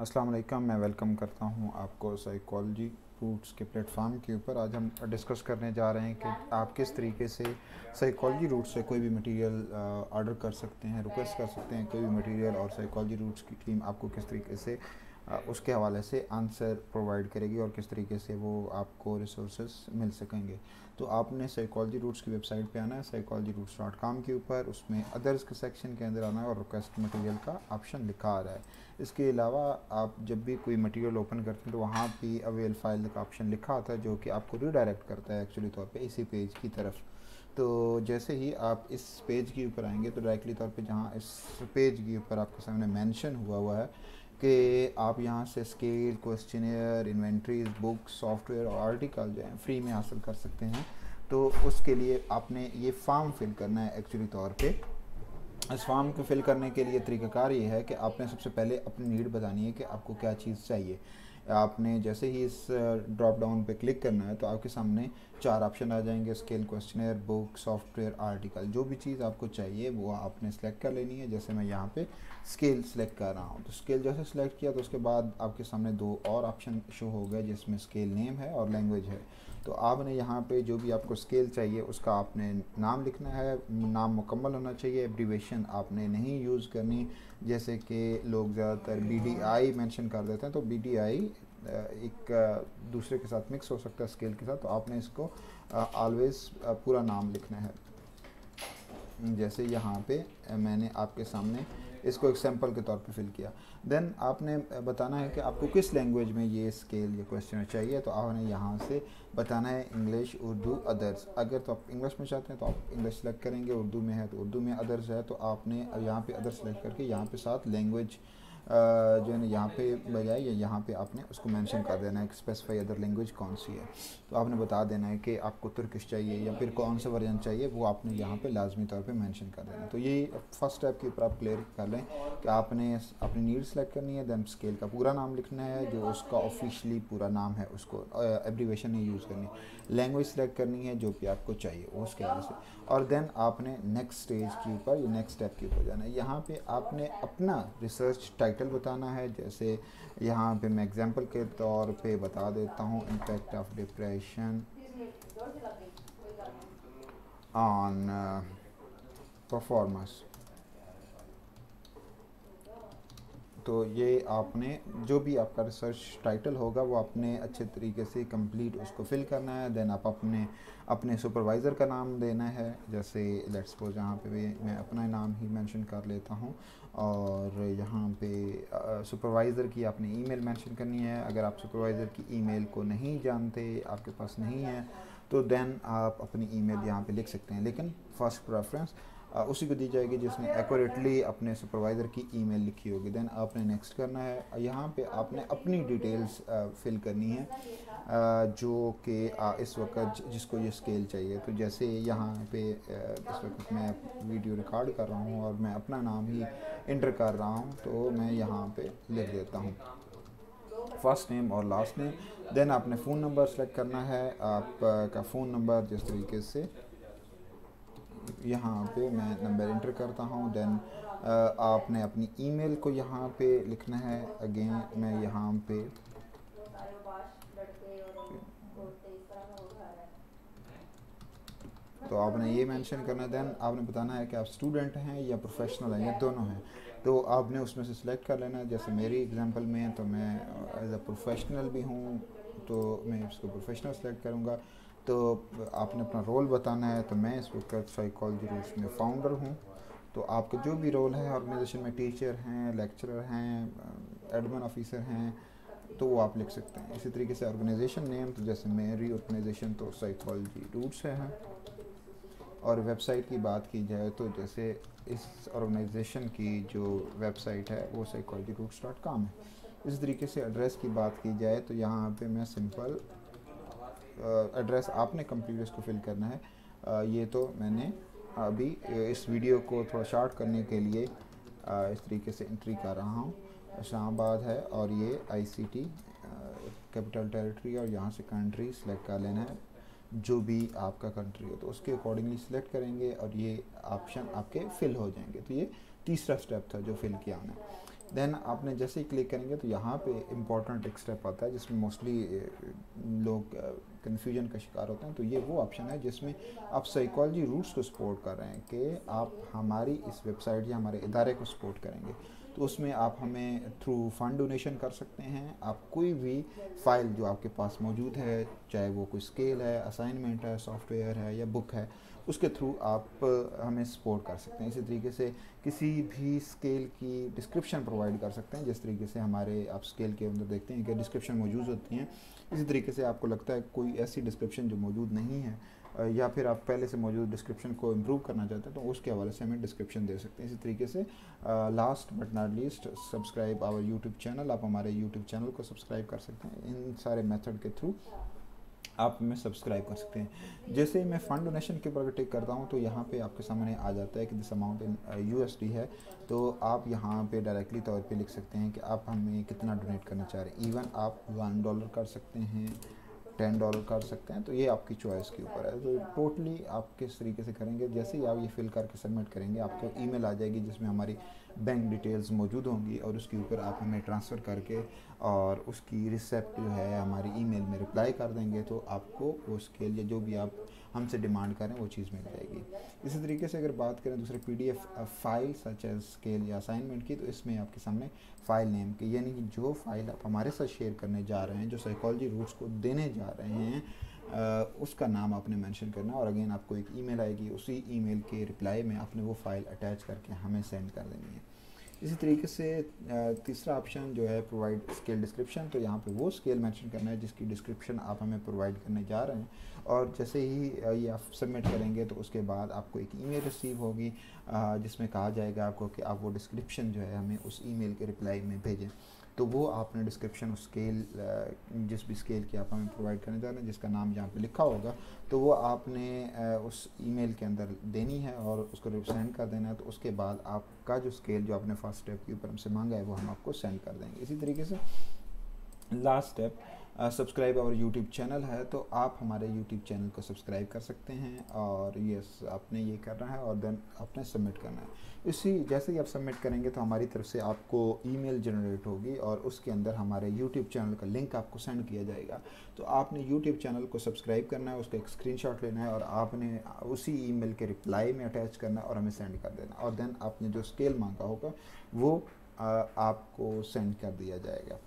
अस्सलाम वालेकुम, मैं वेलकम करता हूँ आपको साइकोलॉजी रूट्स के प्लेटफॉर्म के ऊपर। आज हम डिस्कस करने जा रहे हैं कि आप किस तरीके से साइकोलॉजी रूट से कोई भी मटेरियल ऑर्डर कर सकते हैं रिक्वेस्ट कर सकते हैं कोई भी मटेरियल और साइकोलॉजी रूट्स की टीम आपको किस तरीके से उसके हवाले से आंसर प्रोवाइड करेगी और किस तरीके से वो आपको रिसोर्स मिल सकेंगे। तो आपने साइकोलॉजी रूट्स की वेबसाइट पे आना है, साइकोलॉजी रूट्स डॉट कॉम के ऊपर उसमें अदर्स के सेक्शन के अंदर आना है और रिक्वेस्ट मटेरियल का ऑप्शन लिखा आ रहा है। इसके अलावा आप जब भी कोई मटेरियल ओपन करते हैं तो वहाँ भी अवेल फ़ाइल का ऑप्शन लिखा आता है जो कि आपको रिडायरेक्ट करता है एक्चुअली तौर पर इसी पेज की तरफ़। तो जैसे ही आप इस पेज के ऊपर आएँगे तो डायरेक्टली तौर पे जहाँ इस पेज के ऊपर आपके सामने मेंशन हुआ हुआ है कि आप यहाँ से scale questionnaire inventories books software और आर्टिकल जो है फ्री में हासिल कर सकते हैं। तो उसके लिए आपने ये फॉर्म फिल करना है एक्चुअली तौर पे। इस फॉर्म को फिल करने के लिए तरीक़ाकार ये है कि आपने सबसे पहले अपनी नीड बतानी है कि आपको क्या चीज़ चाहिए। आपने जैसे ही इस ड्रॉप डाउन पे क्लिक करना है तो आपके सामने चार ऑप्शन आ जाएँगे scale questionnaire book software article जो भी चीज़ आपको चाहिए, वो आपने सेलेक्ट कर लेनी है। जैसे मैं यहाँ पे स्केल सेलेक्ट कर रहा हूँ। तो स्केल जैसे सेलेक्ट किया तो उसके बाद आपके सामने दो और ऑप्शन शो हो गए, जिसमें स्केल नेम है और लैंग्वेज है। तो आपने यहाँ पे जो भी आपको स्केल चाहिए, उसका आपने नाम लिखना है। नाम मुकम्मल होना चाहिए। एब्रीवेशन आपने नहीं यूज़ करनी। जैसे कि लोग ज़्यादातर बी डी आई मैंशन कर देते हैं तो बी डी आई एक दूसरे के साथ मिक्स हो सकता है स्केल के साथ तो आपने इसको ऑलवेज़ पूरा नाम लिखना है। जैसे यहाँ पे मैंने आपके सामने इसको एक सैंपल के तौर पे फिल किया। देन आपने बताना है कि आपको किस लैंग्वेज में ये स्केल या क्वेश्चन चाहिए तो आपने यहाँ से बताना है इंग्लिश उर्दू अदर्स अगर तो आप इंग्लिश में चाहते हैं तो आप इंग्लिश सेलेक्ट करेंगे। उर्दू में है तो उर्दू में अदर्स है तो आपने यहाँ पर अदर्स सेलेक्ट करके यहाँ पे साथ लैंग्वेज जो है ना, यहाँ पे बजाय या यहाँ पे आपने उसको मेंशन कर देना है स्पेसिफाई अदर लैंग्वेज कौन सी है। तो आपने बता देना है कि आपको तुर्किश चाहिए या फिर कौन सा वर्जन चाहिए, वो आपने यहाँ पे लाजमी तौर पे मेंशन कर देना है। तो ये फ़र्स्ट स्टेप के ऊपर आप क्लियर कर लें कि आपने अपनी नीड सेलेक्ट करनी है दैन स्केल का पूरा नाम लिखना है, जो उसका ऑफिशली पूरा नाम है, उसको एब्रीवेशन नहीं यूज़ करनी। लैंग्वेज सेलेक्ट करनी है, जो कि आपको चाहिए उसके वजह से। और देन आपने नेक्स्ट स्टेज के ऊपर या नेक्स्ट स्टेप के ऊपर जाना है। यहाँ पे आपने अपना रिसर्च टाइटल बताना है। जैसे यहाँ पे मैं एग्जांपल के तौर पे बता देता हूँ impact of depression on performance तो ये आपने जो भी आपका रिसर्च टाइटल होगा, वो आपने अच्छे तरीके से कंप्लीट उसको फिल करना है। देन आप अपने अपने सुपरवाइज़र का नाम देना है। जैसे लेट्स सपोज़ यहाँ पे भी मैं अपना नाम ही मेंशन कर लेता हूँ। और यहाँ पे सुपरवाइज़र की आपने ईमेल मेंशन करनी है। अगर आप सुपरवाइज़र की ईमेल को नहीं जानते, आपके पास नहीं है तो देन आप अपनी ईमेल यहाँ पे लिख सकते हैं। लेकिन फ़र्स्ट प्रेफरेंस उसी को दी जाएगी जिसने एक्यूरेटली अपने सुपरवाइज़र की ईमेल लिखी होगी। देन आपने नेक्स्ट करना है। यहाँ पे आपने अपनी डिटेल्स फिल करनी है जो कि इस वक्त जिसको ये स्केल चाहिए। तो जैसे यहाँ पे इस वक्त मैं वीडियो रिकॉर्ड कर रहा हूँ और मैं अपना नाम ही इंटर कर रहा हूँ तो मैं यहाँ पे लिख देता हूँ। फ़र्स्ट नेम और लास्ट नेम देन आपने फ़ोन नंबर सेलेक्ट करना है। आपका फ़ोन नंबर जिस तरीके से यहाँ पे मैं नंबर इंटर करता हूँ देन आपने अपनी ईमेल को यहाँ पे लिखना है। अगेन मैं यहाँ पे तो आपने ये मेंशन करना है देन आपने बताना है कि आप स्टूडेंट हैं या प्रोफेशनल हैं, या दोनों हैं। तो आपने उसमें से सिलेक्ट कर लेना है। जैसे मेरी एग्जांपल में तो मैं एज अ प्रोफेशनल भी हूँ तो मैं इसको प्रोफेशनल सेलेक्ट करूँगा। तो आपने अपना रोल बताना है तो मैं इस वक्त साइकोलॉजी रूल्स में फाउंडर हूँ। तो आपका जो भी रोल है ऑर्गेनाइजेशन में टीचर हैं लेक्चरर हैं एडमिन ऑफिसर हैं तो वो आप लिख सकते हैं। इसी तरीके से ऑर्गेनाइजेशन नेम तो जैसे मेरी ऑर्गेनाइजेशन तो साइकोलॉजी रूट्स है। और वेबसाइट की बात की जाए तो जैसे इस ऑर्गेनाइजेशन की जो वेबसाइट है, वो साइकोलॉजी रूट्स डॉट कॉम है। इस तरीके से एड्रेस की बात की जाए तो यहाँ पे मैं सिंपल एड्रेस आपने कंप्लीट इसको फिल करना है। ये तो मैंने अभी इस वीडियो को थोड़ा शार्ट करने के लिए इस तरीके से एंट्री कर रहा हूँ। इस्लामाबाद है और ये आईसीटी कैपिटल टेरिटरी और यहाँ से कंट्री सेलेक्ट कर लेना है, जो भी आपका कंट्री हो। तो उसके अकॉर्डिंगली सिलेक्ट करेंगे और ये ऑप्शन आपके फिल हो जाएँगे। तो ये तीसरा स्टेप था जो फिल किया हमने। देन आपने जैसे ही क्लिक करेंगे तो यहाँ पे इंपॉर्टेंट एक स्टेप आता है जिसमें मोस्टली लोग कन्फ्यूज़न का शिकार होते हैं। तो ये वो ऑप्शन है जिसमें आप साइकोलॉजी रूट्स को सपोर्ट कर रहे हैं कि आप हमारी इस वेबसाइट या हमारे इदारे को सपोर्ट करेंगे। तो उसमें आप हमें थ्रू फंड डोनेशन कर सकते हैं। आप कोई भी फ़ाइल जो आपके पास मौजूद है, चाहे वो कोई स्केल है असाइनमेंट है सॉफ्टवेयर है या बुक है उसके थ्रू आप हमें सपोर्ट कर सकते हैं। इसी तरीके से किसी भी स्केल की डिस्क्रिप्शन प्रोवाइड कर सकते हैं। जिस तरीके से हमारे आप स्केल के अंदर देखते हैं कि डिस्क्रिप्शन मौजूद होती हैं, इसी तरीके से आपको लगता है कोई ऐसी डिस्क्रिप्शन जो मौजूद नहीं है या फिर आप पहले से मौजूद डिस्क्रिप्शन को इम्प्रूव करना चाहते हैं तो उसके हवाले से हमें डिस्क्रिप्शन दे सकते हैं। इसी तरीके से last but not least subscribe our YouTube channel आप हमारे यूट्यूब चैनल को सब्सक्राइब कर सकते हैं। इन सारे मेथड के थ्रू आप में सब्सक्राइब कर सकते हैं। जैसे ही मैं फंड डोनेशन के ऊपर टिक करता हूँ तो यहाँ पे आपके सामने आ जाता है कि दिस अमाउंट इन यू है। तो आप यहाँ पे डायरेक्टली तौर पे लिख सकते हैं कि आप हमें कितना डोनेट करना चाह रहे हैं। इवन आप वन डॉलर कर सकते हैं। टेन डॉलर कर सकते हैं तो ये आपकी चॉइस के ऊपर है। तो टोटली आप किस तरीके से करेंगे, जैसे ही आप ये फिल करके सबमिट करेंगे, आपको ईमेल आ जाएगी जिसमें हमारी बैंक डिटेल्स मौजूद होंगी और उसके ऊपर आप हमें ट्रांसफ़र करके और उसकी रिसेप्ट जो है, हमारी ईमेल में रिप्लाई कर देंगे तो आपको वो स्केल या जो भी आप हमसे डिमांड करें वो चीज़ मिल जाएगी। इसी तरीके से अगर बात करें दूसरे P D file such as scale या असाइनमेंट की तो इसमें आपके सामने फ़ाइल नेम की यानी कि जो फ़ाइल आप हमारे साथ शेयर करने जा रहे हैं जो साइकोलॉजी रूट्स को देने जा रहे हैं आ, उसका नाम आपने मेंशन करना और अगेन आपको एक ईमेल आएगी उसी ईमेल के रिप्लाई में आपने वो फ़ाइल अटैच करके हमें सेंड कर देनी है। इसी तरीके से तीसरा ऑप्शन जो है प्रोवाइड स्केल डिस्क्रिप्शन तो यहाँ पे वो स्केल मेंशन करना है जिसकी डिस्क्रिप्शन आप हमें प्रोवाइड करने जा रहे हैं। और जैसे ही ये आप सबमिट करेंगे तो उसके बाद आपको एक ईमेल रिसीव होगी जिसमें कहा जाएगा आपको कि आप वो डिस्क्रिप्शन जो है हमें उस ईमेल के रिप्लाई में भेजें। तो वो आपने डिस्क्रिप्शन स्केल जिस भी स्केल की आप हमें प्रोवाइड करने जा रहे हैं, जिसका नाम यहाँ पे लिखा होगा तो वो आपने उस ईमेल के अंदर देनी है और उसको सेंड कर देना है। तो उसके बाद आपका जो स्केल जो आपने फ़र्स्ट स्टेप के ऊपर हमसे मांगा है, वो हम आपको सेंड कर देंगे। इसी तरीके से लास्ट स्टेप सब्सक्राइब और यूट्यूब चैनल है तो आप हमारे यूट्यूब चैनल को सब्सक्राइब कर सकते हैं और यस, आपने ये करना है और देन आपने सबमिट करना है। इसी, जैसे ही आप सबमिट करेंगे तो हमारी तरफ़ से आपको ईमेल जनरेट होगी और उसके अंदर हमारे यूट्यूब चैनल का लिंक आपको सेंड किया जाएगा। तो आपने यूट्यूब चैनल को सब्सक्राइब करना है, उसका एक स्क्रीनशॉट लेना है और आपने उसी ईमेल के रिप्लाई में अटैच करना है और हमें सेंड कर देना और देन आपने जो स्केल मांगा होगा, वो आपको सेंड कर दिया जाएगा।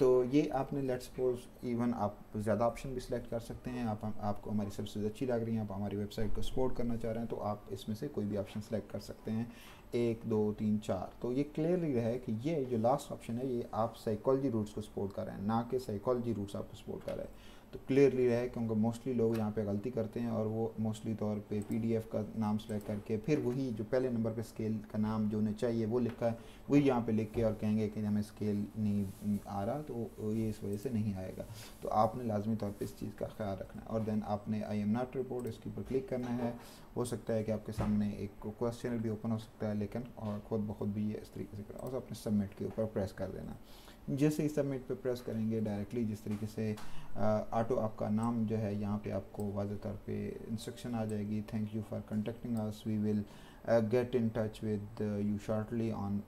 तो ये आपने लेट्स सपोज़ इवन आप ज़्यादा ऑप्शन भी सिलेक्ट कर सकते हैं। आप, आपको हमारी सर्विसेज़ अच्छी लग रही हैं, आप हमारी वेबसाइट को सपोर्ट करना चाह रहे हैं तो आप इसमें से कोई भी ऑप्शन सेलेक्ट कर सकते हैं। एक, दो, तीन, चार। तो ये क्लियरली रहे कि ये जो लास्ट ऑप्शन है, ये आप साइकोलॉजी रूट्स को सपोर्ट कर रहे हैं, ना कि साइकोलॉजी रूट्स आपको सपोर्ट कर रहे हैं। तो क्लियरली रहे क्योंकि मोस्टली लोग यहाँ पे गलती करते हैं और वो मोस्टली तौर पे पीडीएफ का नाम सेलेक्ट करके फिर वही जो पहले नंबर पे स्केल का नाम जो उन्हें चाहिए वो लिखा है, वही यहाँ पे लिख के और कहेंगे कि हमें स्केल नहीं आ रहा तो ये इस वजह से नहीं आएगा। तो आपने लाजमी तौर पर इस चीज़ का ख्याल रखना है। और देन आपने आई एम नॉट रिपोर्ट इसके ऊपर क्लिक करना है। हो सकता है कि आपके सामने एक क्वेश्चन भी ओपन हो सकता है, लेकिन और ख़ुद ब खुद भी ये इस तरीके से और अपने सबमिट के ऊपर प्रेस कर देना। जैसे ही सबमिट पे प्रेस करेंगे डायरेक्टली जिस तरीके से ऑटो आपका नाम जो है यहाँ पे आपको वाज तौर पे इंस्ट्रक्शन आ जाएगी। Thank you for contacting us we will get in touch with you shortly on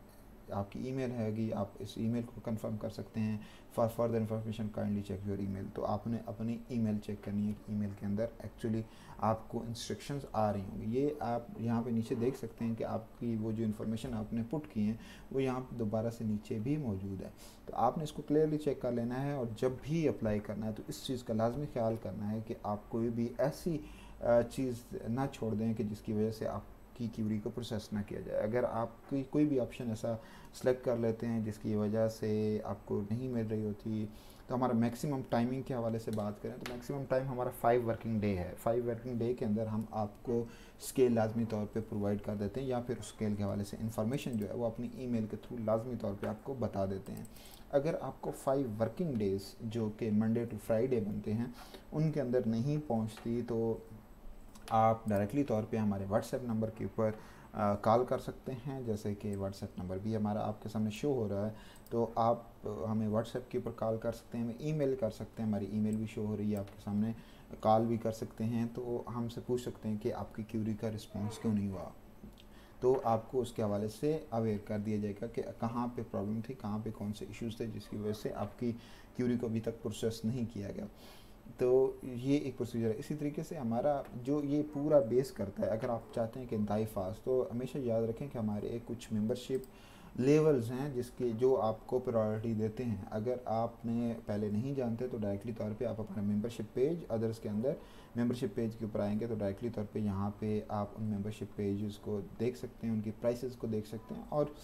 आपकी ईमेल हैगी, आप इस ईमेल को कंफर्म कर सकते हैं। For further information kindly check your email तो आपने अपनी ईमेल चेक करनी है ईमेल के अंदर। एक्चुअली आपको इंस्ट्रक्शंस आ रही होंगी। ये आप यहाँ पे नीचे देख सकते हैं कि आपकी वो जो इन्फॉर्मेशन आपने पुट की हैं, वो यहाँ पर दोबारा से नीचे भी मौजूद है। तो आपने इसको क्लियरली चेक कर लेना है और जब भी अप्लाई करना है तो इस चीज़ का लाजमी ख्याल करना है कि आप कोई भी ऐसी चीज़ ना छोड़ दें कि जिसकी वजह से आप की क्यूरी को प्रोसेस ना किया जाए। अगर आप कोई कोई भी ऑप्शन ऐसा सेलेक्ट कर लेते हैं जिसकी वजह से आपको नहीं मिल रही होती तो हमारा मैक्सिमम टाइमिंग के हवाले से बात करें तो मैक्सिमम टाइम हमारा फाइव वर्किंग डे है। फाइव वर्किंग डे के अंदर हम आपको स्केल लाजमी तौर पे प्रोवाइड कर देते हैं या फिर उस स्केल के हवाले से इंफॉर्मेशन जो है वो अपनी ईमेल के थ्रू लाजमी तौर पे आपको बता देते हैं। अगर आपको फाइव वर्किंग डेज़ जो कि मंडे टू फ्राइडे बनते हैं, उनके अंदर नहीं पहुँचती तो आप डायरेक्टली तौर पे हमारे व्हाट्सएप नंबर के ऊपर कॉल कर सकते हैं। जैसे कि व्हाट्सएप नंबर भी हमारा आपके सामने शो हो रहा है तो आप हमें व्हाट्सएप के ऊपर कॉल कर सकते हैं हमें ईमेल कर सकते हैं। हमारी ईमेल भी शो हो रही है आपके सामने कॉल भी कर सकते हैं। तो हमसे पूछ सकते हैं कि आपकी क्यूरी का रिस्पॉन्स क्यों नहीं हुआ। तो आपको उसके हवाले से अवेयर कर दिया जाएगा कि कहाँ पे प्रॉब्लम थी, कहाँ पे कौन से इश्यूज़ थे, जिसकी वजह से आपकी क्यूरी को अभी तक प्रोसेस नहीं किया गया। तो ये एक प्रोसीजर है। इसी तरीके से हमारा जो ये पूरा बेस करता है, अगर आप चाहते हैं कि दाई फास्ट तो हमेशा याद रखें कि हमारे कुछ मेंबरशिप लेवल्स हैं जिसके जो आपको प्रायोरिटी देते हैं। अगर आपने पहले नहीं जानते तो डायरेक्टली तौर पे आप अपना मेंबरशिप पेज अदर्स के अंदर मेंबरशिप पेज के ऊपर आएँगे तो डायरेक्टली तौर पे यहाँ पे आप उन मेंबरशिप पेजेस को देख सकते हैं, उनकी प्राइसेस को देख सकते हैं और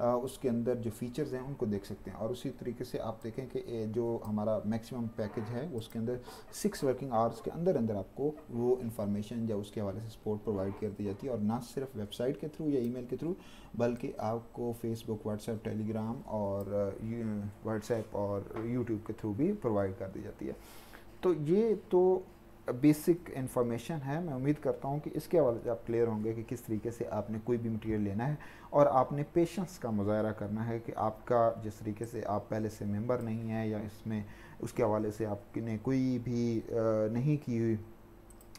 उसके अंदर जो फीचर्स हैं, उनको देख सकते हैं। और उसी तरीके से आप देखें कि जो हमारा मैक्सिमम पैकेज है, उसके अंदर सिक्स वर्किंग आवर्स के अंदर अंदर आपको वो इन्फॉर्मेशन या उसके हवाले से सपोर्ट प्रोवाइड कर दी जाती है। और ना सिर्फ़ वेबसाइट के थ्रू या ई के थ्रू बल्कि आपको फेसबुक व्हाट्सएप टेलीग्राम और व्हाट्सएप और यूट्यूब के थ्रू भी प्रोवाइड कर दी जाती है। तो ये तो बेसिक इन्फॉर्मेशन है। मैं उम्मीद करता हूँ कि इसके हवाले से आप क्लियर होंगे कि किस तरीके से आपने कोई भी मटेरियल लेना है और आपने पेशेंस का मुजाहरा करना है कि आपका जिस तरीके से आप पहले से मेंबर नहीं है या इसमें उसके हवाले से आपने कोई भी नहीं की हुई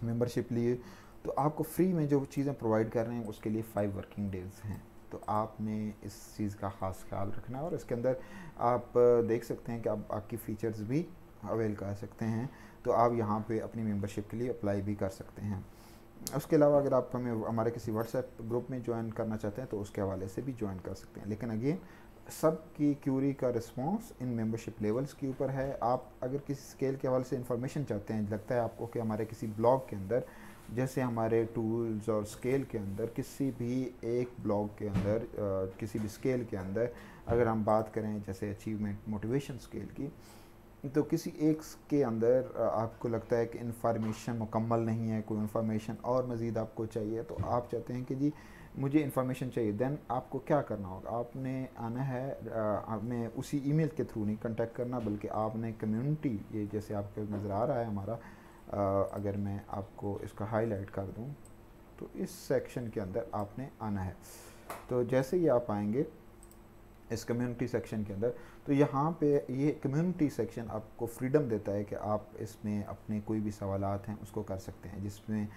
मेम्बरशिप ली तो आपको फ्री में जो चीज़ें प्रोवाइड कर रहे हैं उसके लिए फ़ाइव वर्किंग डेज़ हैं। तो आपने इस चीज़ का ख़ास ख्याल रखना है और इसके अंदर आप देख सकते हैं कि आप, आपकी फ़ीचर्स भी अवेल कर सकते हैं। तो आप यहाँ पे अपनी मेंबरशिप के लिए अप्लाई भी कर सकते हैं। उसके अलावा अगर आप हमें, हमारे किसी व्हाट्सएप ग्रुप में ज्वाइन करना चाहते हैं तो उसके हवाले से भी ज्वाइन कर सकते हैं। लेकिन अगेन, सब की क्यूरी का रिस्पांस इन मेंबरशिप लेवल्स के ऊपर है। आप अगर किसी स्केल के हवाले से इंफॉर्मेशन चाहते हैं, लगता है आपको कि हमारे किसी ब्लॉग के अंदर, जैसे हमारे टूल्स और स्केल के अंदर किसी भी एक ब्लॉग के अंदर किसी भी स्केल के अंदर अगर हम बात करें, जैसे अचीवमेंट मोटिवेशन स्केल की तो किसी एक के अंदर आपको लगता है कि इन्फॉर्मेशन मुकम्मल नहीं है, कोई इन्फॉर्मेशन और मज़ीद आपको चाहिए तो आप चाहते हैं कि जी, मुझे इन्फॉर्मेशन चाहिए देन आपको क्या करना होगा? आपने आना है आपने उसी ईमेल के थ्रू नहीं कांटेक्ट करना, बल्कि आपने कम्युनिटी ये जैसे आपके नज़र आ रहा है हमारा अगर मैं आपको इसका हाईलाइट कर दूँ तो इस सेक्शन के अंदर आपने आना है। तो जैसे ही आप आएँगे इस कम्युनिटी सेक्शन के अंदर। तो यहाँ पे ये कम्युनिटी सेक्शन आपको फ्रीडम देता है कि आप इसमें अपने कोई भी सवाल हैं, उसको कर सकते हैं। जिसमें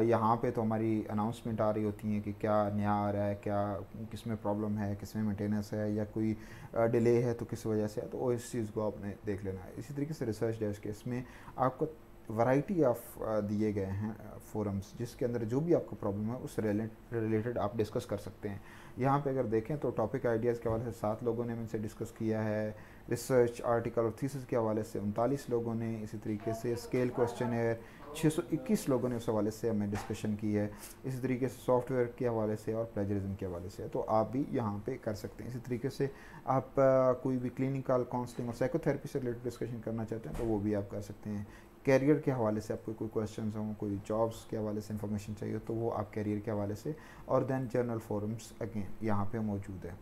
यहाँ पे तो हमारी अनाउंसमेंट आ रही होती है कि क्या नया आ रहा है, क्या किसमें प्रॉब्लम है किसमें मेंटेनेंस है या कोई डिले है तो किस वजह से है तो इस चीज़ को आपने देख लेना है। इसी तरीके से रिसर्च डेस्क इसमें आपको वैरायटी ऑफ़ दिए गए हैं फोरम्स जिसके अंदर जो भी आपको प्रॉब्लम है, उस रिलेटेड आप डिस्कस कर सकते हैं। यहाँ पे अगर देखें तो टॉपिक आइडियाज़ के हवाले से सात लोगों ने इनसे डिस्कस किया है रिसर्च आर्टिकल और थीसिस के हवाले से उनतालीस लोगों ने इसी तरीके से स्केल क्वेश्चन है 621 लोगों ने उस हवाले से हमें डिस्कशन की है, इसी तरीके से सॉफ्टवेयर के हवाले से और प्लेजरिज्म के हवाले से। तो आप भी यहाँ पे कर सकते हैं। इसी तरीके से आप कोई भी क्लिनिकल काउंसलिंग और साइकोथेरेपी से रिलेटेड डिस्कशन करना चाहते हैं तो वो भी आप कर सकते हैं। कैरियर के हवाले से आपको कोई क्वेश्चन हों, कोई जॉब्स के हवाले से इंफॉर्मेशन चाहिए तो वो आप कैरियर के हवाले से और दैन जर्नल फोरम्स अगेन यहाँ पर मौजूद है।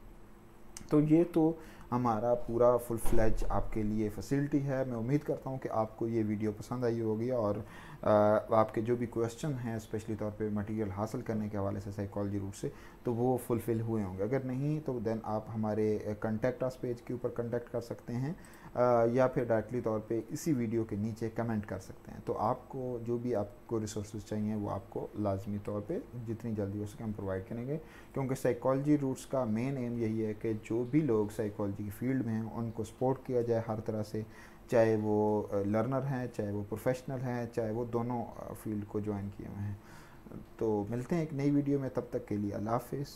तो ये तो हमारा पूरा फुल फ्लैज आपके लिए फैसिलिटी है। मैं उम्मीद करता हूँ कि आपको ये वीडियो पसंद आई होगी और आपके जो भी क्वेश्चन हैं स्पेशली तौर पे मटेरियल हासिल करने के हवाले से साइकोलॉजी रूट से तो वो फुलफ़िल हुए होंगे। अगर नहीं तो देन आप हमारे कंटेक्ट आस पेज के ऊपर कंटेक्ट कर सकते हैं या फिर डायरेक्टली तौर पे इसी वीडियो के नीचे कमेंट कर सकते हैं। तो आपको जो भी आपको रिसोर्स चाहिए, वो आपको लाजमी तौर पे जितनी जल्दी हो सके हम प्रोवाइड करेंगे। क्योंकि साइकोलॉजी रूट्स का मेन एम यही है कि जो भी लोग साइकोलॉजी की फ़ील्ड में हैं उनको सपोर्ट किया जाए हर तरह से, चाहे वो लर्नर हैं, चाहे वो प्रोफेशनल हैं, चाहे वो दोनों फ़ील्ड को ज्वाइन किए हुए हैं। तो मिलते हैं एक नई वीडियो में, तब तक के लिए अल्लाह हाफिज़।